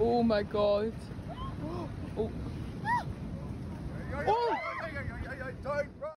Oh my god. Oh. Oh.